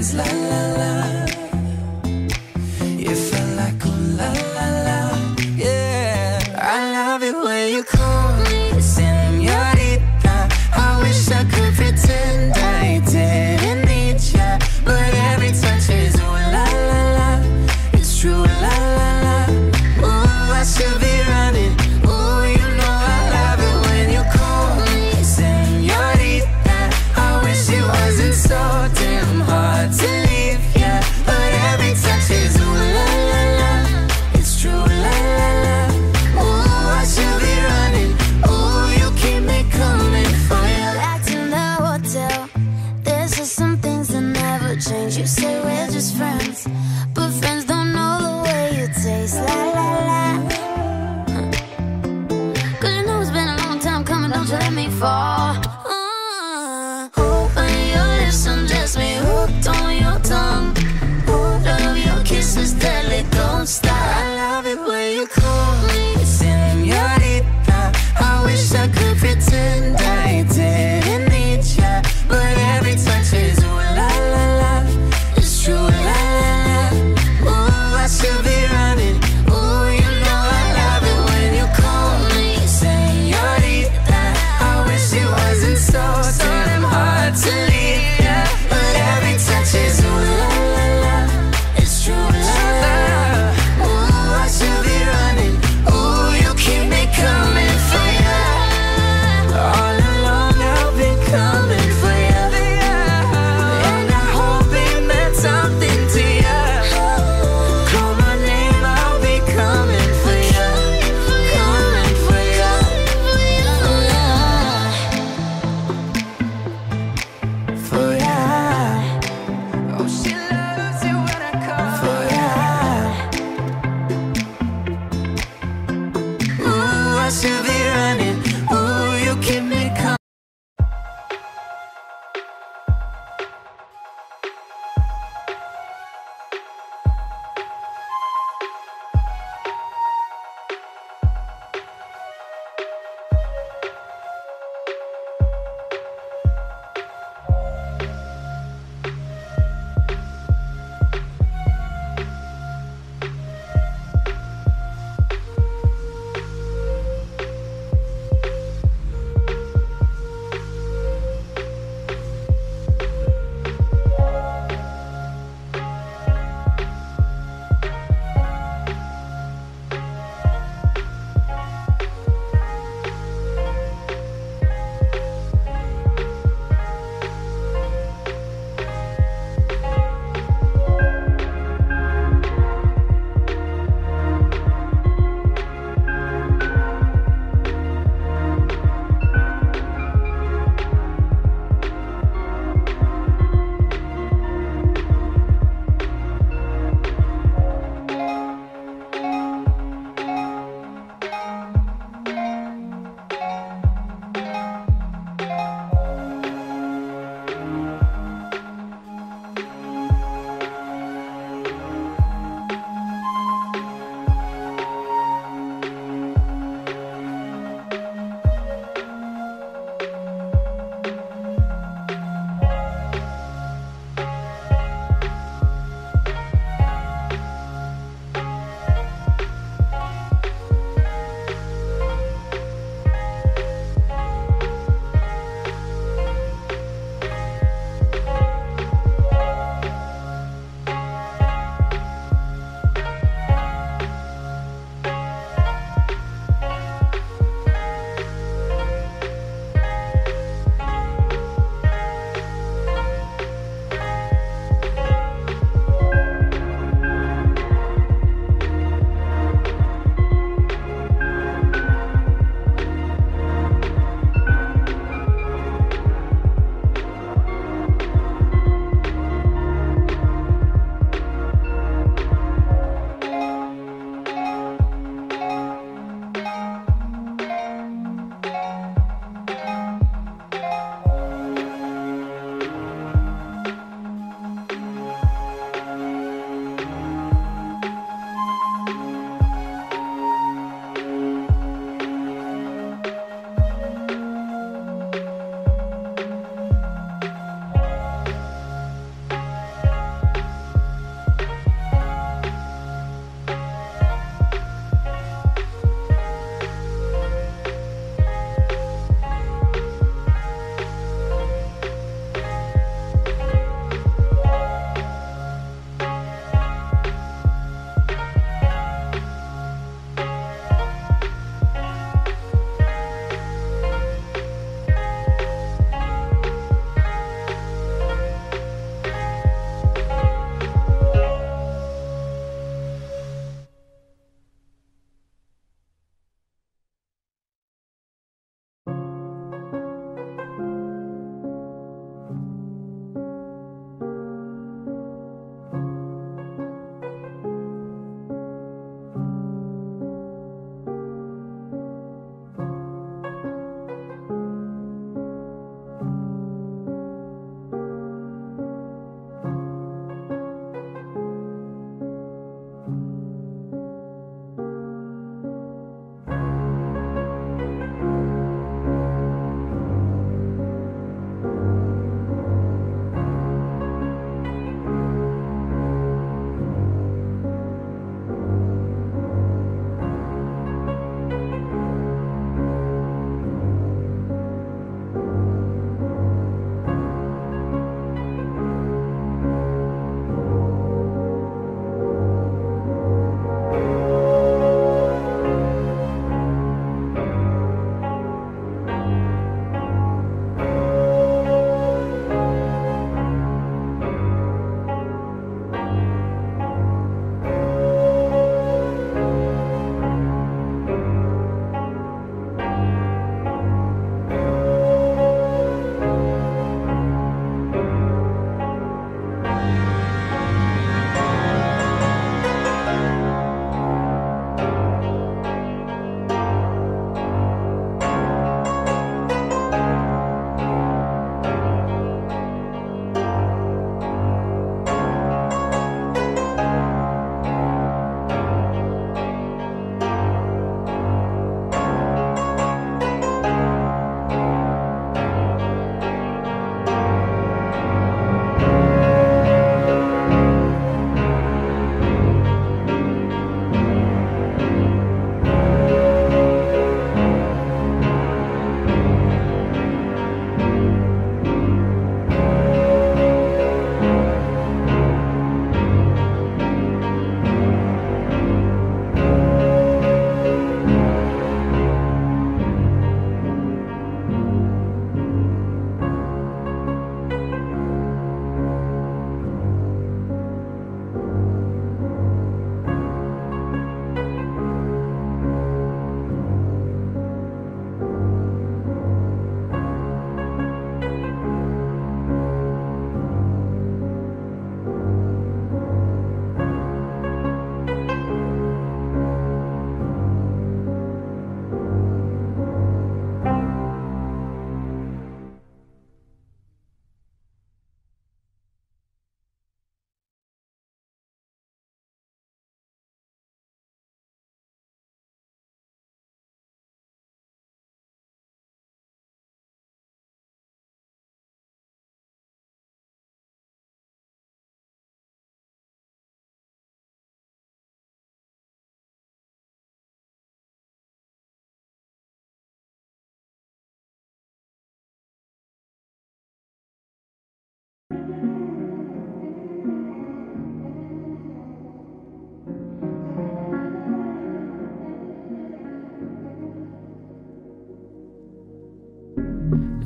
hands, la la la. You felt like ooh la la la, yeah. I love it when you call me señorita. I wish I could pretend I didn't need ya, but every touch is ooh la la la. It's true la la la. Ooh, I should be running. Ooh, you know I love it when you call me señorita. I wish it wasn't so damn hard to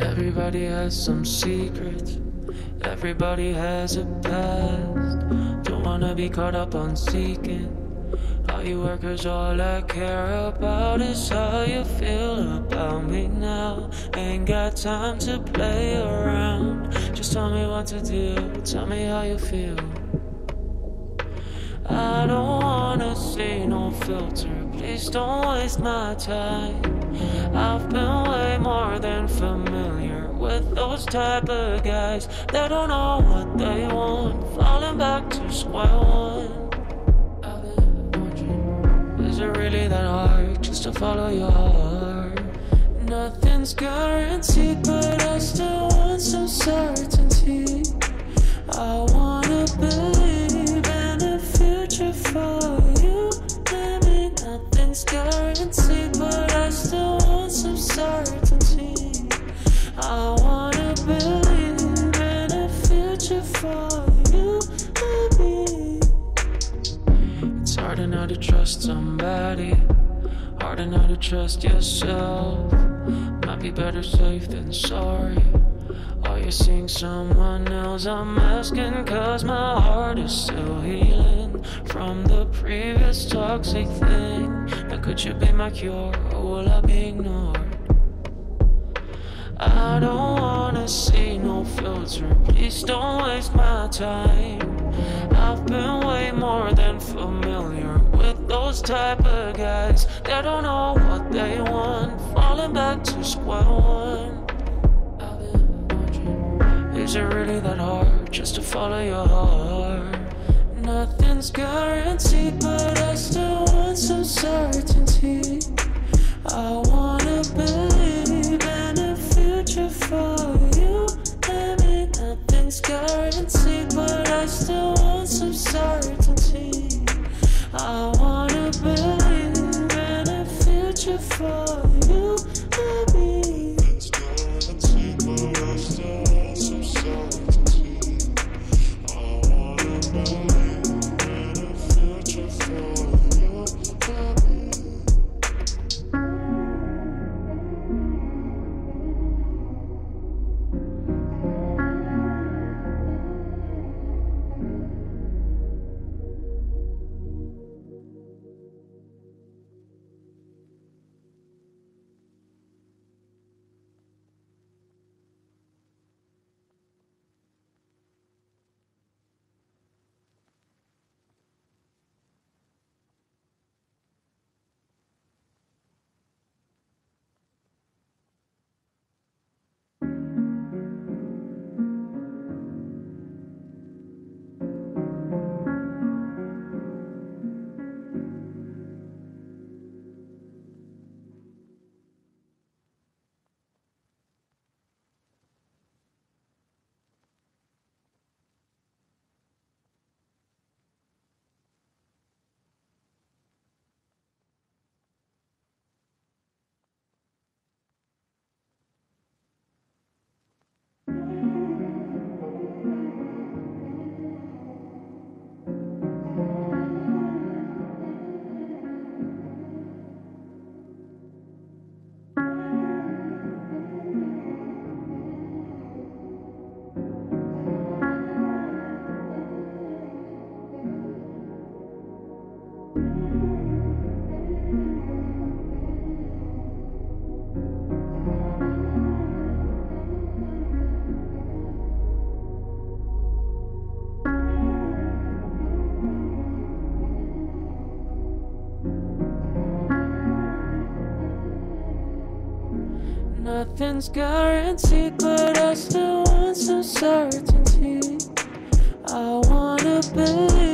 Everybody has some secrets. Everybody has a past. Don't wanna be caught up on seeking. All you work, cause all I care about is how you feel about me now. Ain't got time to play around. Just tell me what to do. Tell me how you feel. I don't wanna see no filter. Please don't waste my time. I've been way more than familiar with those type of guys that don't know what they want. Falling back to square one. Is it really that hard just to follow your heart? Nothing's guaranteed, but I still want some certainty. I wanna believe in a future for you and me. Nothing's guaranteed, but I still want some certainty. I wanna believe in a future for you and me. It's hard enough to trust somebody, hard enough to trust yourself. Be better safe than sorry. Are you seeing someone else? I'm asking cause my heart is still healing from the previous toxic thing. Now could you be my cure or will I be ignored? I don't wanna see no filter. Please don't waste my time. I've been way more than familiar with those type of guys that don't know what they want. Falling back to square one. Is it really that hard just to follow your heart? Nothing's guaranteed, but I still want some certainty. I want Nothing's guaranteed, but I still want some certainty. I wanna believe